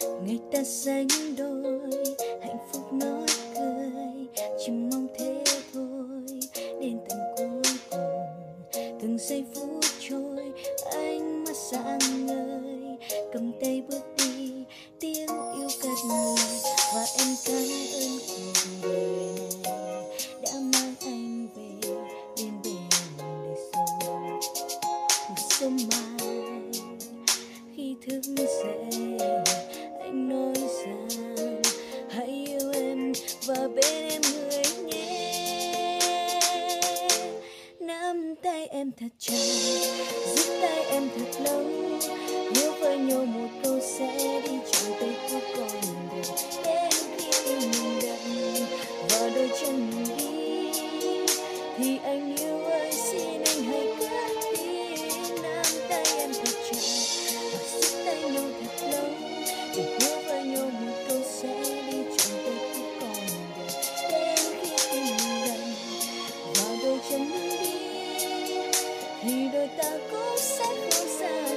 ngày ta sánh đôi hạnh phúc nói cười, chỉ mong thế thôi. Đến tận cuối cùng, từng giây phút trôi anh mắt sáng ngời. Cầm tay bước đi, tiếng yêu cất lời. Và em cảm ơn cuộc đời này đã mang anh về bên bên để sống. Một sớm mai khi thức dậy anh nói rằng hãy yêu em và bên em người nhé nắm tay em thật chặt, giữ tay em thật lâu. Nếu với nhau một câu sẽ đi trôi tay của con đường thì đôi ta cũng sẽ không xa